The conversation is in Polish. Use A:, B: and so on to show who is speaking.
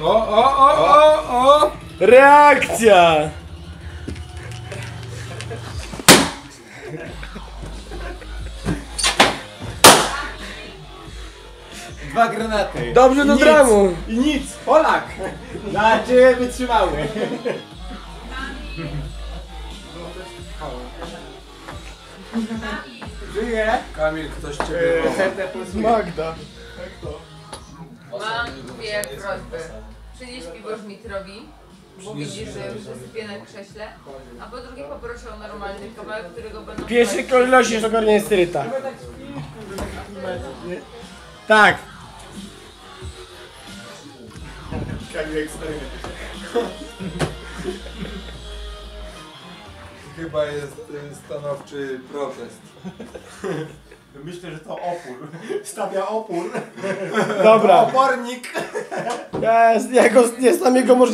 A: O, o, o, o, o!
B: Reakcja!
A: Dwa granaty.
B: Dobrze do
A: I nic.
B: dramu.
A: I nic. Polak. Znaczy wytrzymały. Żyje. Kamil, ktoś ciebie
B: Magda.
C: Mam dwie prośby. Przynieś piwo Żmitrowi, bo widzisz, że już sypie na krześle. A po drugie poproszę o normalny kawałek, którego będą...
B: W pierwszej kolejności jest ogarnięcie stryta. Tak.
A: Kamil eksperyment. Chyba jest y, stanowczy protest.
D: Myślę, że to opór. Stawia opór.
B: Dobra.
A: Opornik.
B: Jest, jego, jest tam jego możliwość.